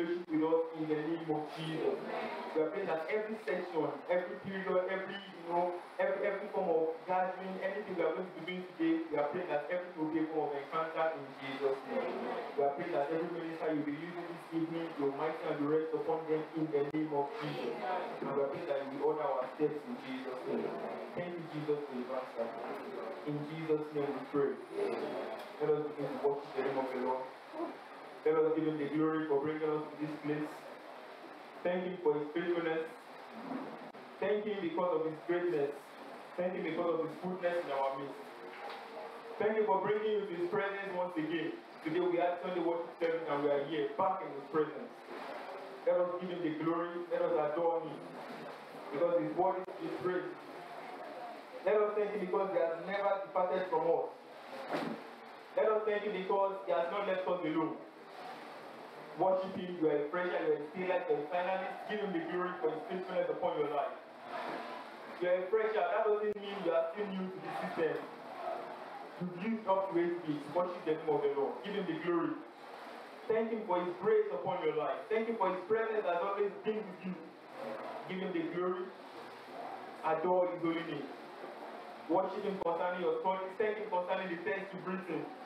fellowship with us in the name of Jesus. We are praying that every section, every period, every you know, every every form of gathering, anything we are going to be doing today, we are praying that everything will be form of encounter in Jesus' name. We are praying that every minister you'll be using this evening, your mighty and will rest upon them in the name of Jesus. And we are praying that you will order our steps in Jesus' name. Thank you, Jesus, for answer. In Jesus' name we pray. Let us begin to worship the name of. Let us give him the glory for bringing us to this place. Thank him for his faithfulness. Thank him because of his greatness. Thank him because of his goodness in our midst. Thank you for bringing you to his presence once again. Today we had Sunday worship service and we are here, back in his presence. Let us give him the glory. Let us adore him. Because his word is to be praised. Let us thank him because he has never departed from us. Let us thank him because he has not left us alone. Worship him, you are a fresher, you are a stiller, you are a finalist. Give him the glory for his faithfulness upon your life. You are a fresher, that doesn't mean you are still new to the system. You've up to eight feet. Worship the name of the Lord. Give him the glory. Thank him for his grace upon your life. Thank him for his presence that has always been with you. Give him the glory. Adore his holy name. Worship him concerning your studies. Thank him concerning the tests you've written.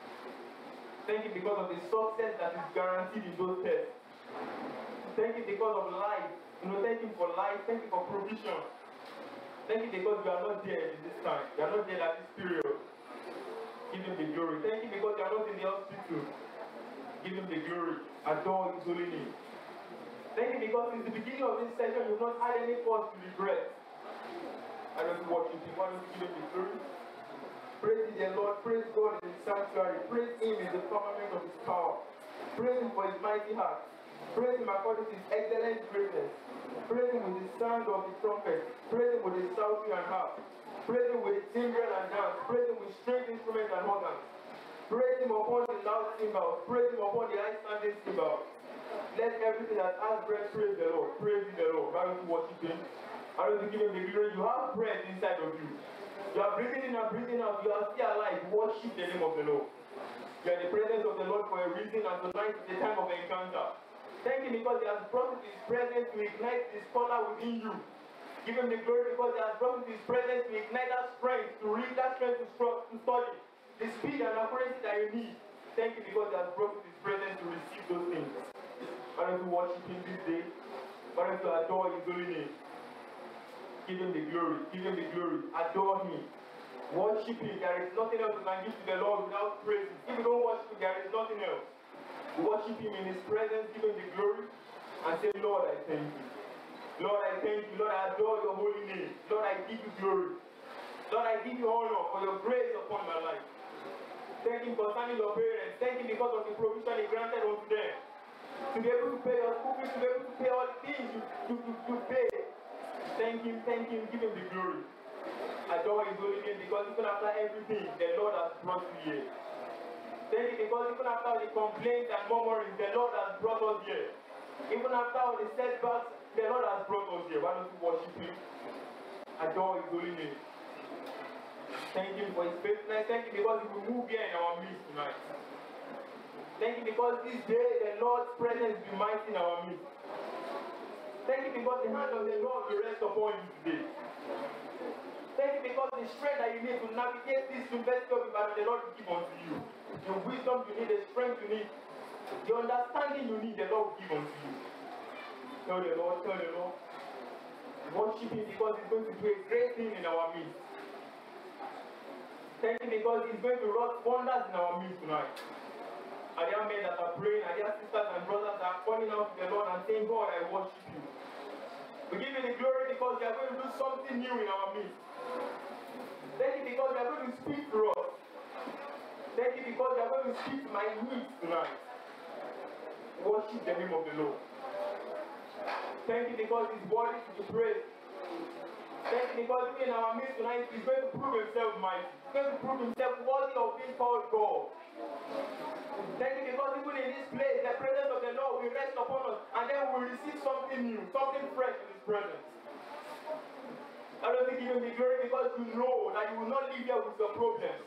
Thank you because of the success that is guaranteed in those tests. Thank you because of life. You know, thank you for life. Thank you for provision. Thank you because you are not there in this time. You are not there at this period. Give him the glory. Thank you because you are not in the hospital. Give him the glory. Adore his holy. Thank you because since the beginning of this session you've not had any cause to regret. I don't worship him. Why don't you give him the glory? Praise the Lord. Praise God in his sanctuary. Praise him in the firmament of his power. Praise him for his mighty heart. Praise him according to his excellent greatness. Praise him with the sound of the trumpet. Praise him with the psaltery and harp. Praise him with the timbrel and dance. Praise him with stringed instruments and organs. Praise him upon the loud cymbals. Praise him upon the high standing cymbals. Let everything that has breath praise the Lord. Praise the Lord. Why don't you worship him? Why don't you give him the glory? You have breath inside of you. You are breathing in and breathing out. You are still alive. Worship the name of the Lord. You are the presence of the Lord for a reason, and tonight is the time of encounter. Thank him because he has brought his presence to ignite the scholar within you. Give him the glory because he has brought his presence to ignite that strength, to read that strength to, study, the speed and accuracy that you need. Thank you because he has brought his presence to receive those things. Why don't you worship him this day? Why don't you adore his holy name? Give him the glory. Give him the glory. Adore him. Worship him. There is nothing else you can give to the Lord without praise. If you don't worship him, there is nothing else. Worship him in his presence. Give him the glory. And say, Lord, I thank you. Lord, I thank you. Lord, I adore your holy name. Lord, I give you glory. Lord, I give you honor for your grace upon my life. Thank him concerning your parents. Thank him because of the provision he granted unto them. To be able to pay your school fees, to be able to pay all the things you, you, you, you pay. Thank him, thank him, give him the glory. Adore his holy name because even after everything, the Lord has brought you here. Thank you because even after all the complaints and murmurings, the Lord has brought us here. Even after all the setbacks, the Lord has brought us here. Why don't you worship him? Adore his holy name. Thank him for his faithfulness. Thank you because he will move here in our midst tonight. Thank you because this day the Lord's presence will be mighty in our midst. Thank you because the hand of the Lord will rest upon you today. Thank you because the strength that you need to navigate this university of Ibadan, the Lord will give unto you. The wisdom you need, the strength you need, the understanding you need, the Lord will give unto you. Tell the Lord, tell the Lord. Worship Him because He's going to do a great thing in our midst. Thank Him because He's going to work wonders in our midst tonight. Are there men that are praying? Are there sisters and brothers that are calling out to the Lord and saying, God, I worship you? We give you the glory because you are going to do something new in our midst. Thank you because you are going to speak to us. Thank you because you are going to speak to my needs tonight. Worship the name of the Lord. Thank you because His word is to be praised. Thank you because in our midst tonight, He's going to prove Himself mighty. He's going to prove Himself worthy of being called God. Thank you because even in this place, the presence of the Lord will rest upon us and then we will receive something new, something fresh I don't think give Him the glory because you know that you will not leave here with your problems.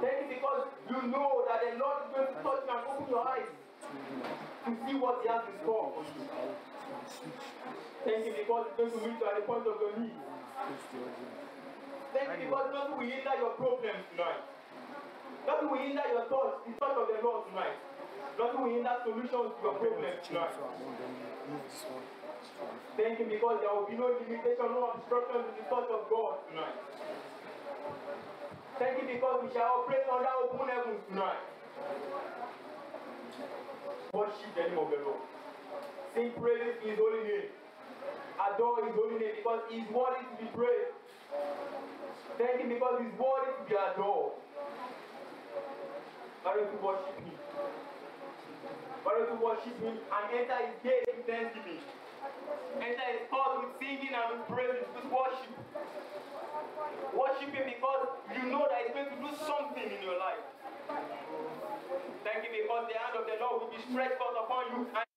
Thank you because you know that the Lord is going to touch you and open your eyes to see what He has in store Thank you. Because He's going to meet you at the point of your need. Thank you because nothing will hinder your problems tonight. Nothing will hinder your thoughts, the of the Lord tonight. Nothing will hinder solutions to your tonight. Thank Him because there will be no limitation, no obstruction to the thoughts of God tonight. Thank Him because we shall operate under open heavens tonight. Worship the name of the Lord. Sing praises to His holy name. Adore His holy name because He is worthy to be praised. Thank Him because He's worthy to be adored. Why don't you worship Him? Don't you worship Him and enter His gates with thanksgiving? Enter His courts with singing and with praises, with worship. Worship Him because you know that He's going to do something in your life. Thank you because the hand of the Lord will be stretched out upon you